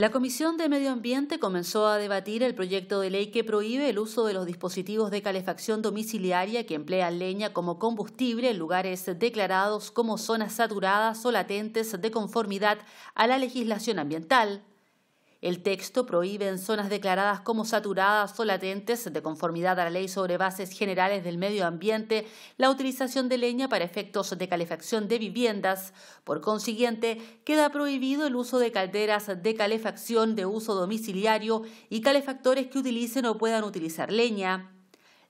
La Comisión de Medio Ambiente comenzó a debatir el proyecto de ley que prohíbe el uso de los dispositivos de calefacción domiciliaria que emplean leña como combustible en lugares declarados como zonas saturadas o latentes de conformidad a la legislación ambiental. El texto prohíbe en zonas declaradas como saturadas o latentes, de conformidad a la Ley sobre Bases Generales del Medio Ambiente, la utilización de leña para efectos de calefacción de viviendas. Por consiguiente, queda prohibido el uso de calderas de calefacción de uso domiciliario y calefactores que utilicen o puedan utilizar leña.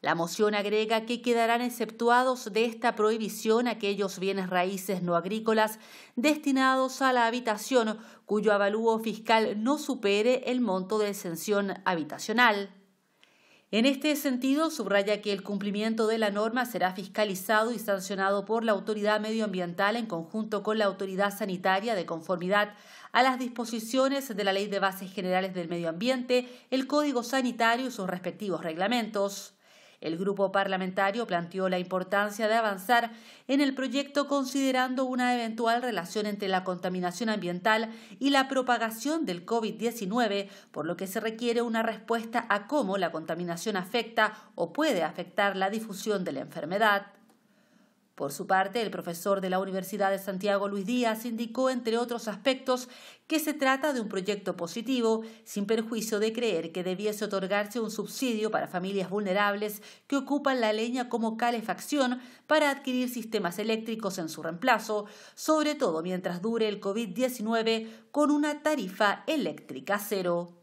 La moción agrega que quedarán exceptuados de esta prohibición aquellos bienes raíces no agrícolas destinados a la habitación cuyo avalúo fiscal no supere el monto de exención habitacional. En este sentido, subraya que el cumplimiento de la norma será fiscalizado y sancionado por la autoridad medioambiental en conjunto con la autoridad sanitaria de conformidad a las disposiciones de la Ley de Bases Generales del Medio Ambiente, el Código Sanitario y sus respectivos reglamentos. El grupo parlamentario planteó la importancia de avanzar en el proyecto considerando una eventual relación entre la contaminación ambiental y la propagación del COVID-19, por lo que se requiere una respuesta a cómo la contaminación afecta o puede afectar la difusión de la enfermedad. Por su parte, el profesor de la Universidad de Santiago, Luis Díaz, indicó, entre otros aspectos, que se trata de un proyecto positivo, sin perjuicio de creer que debiese otorgarse un subsidio para familias vulnerables que ocupan la leña como calefacción para adquirir sistemas eléctricos en su reemplazo, sobre todo mientras dure el COVID-19 con una tarifa eléctrica cero.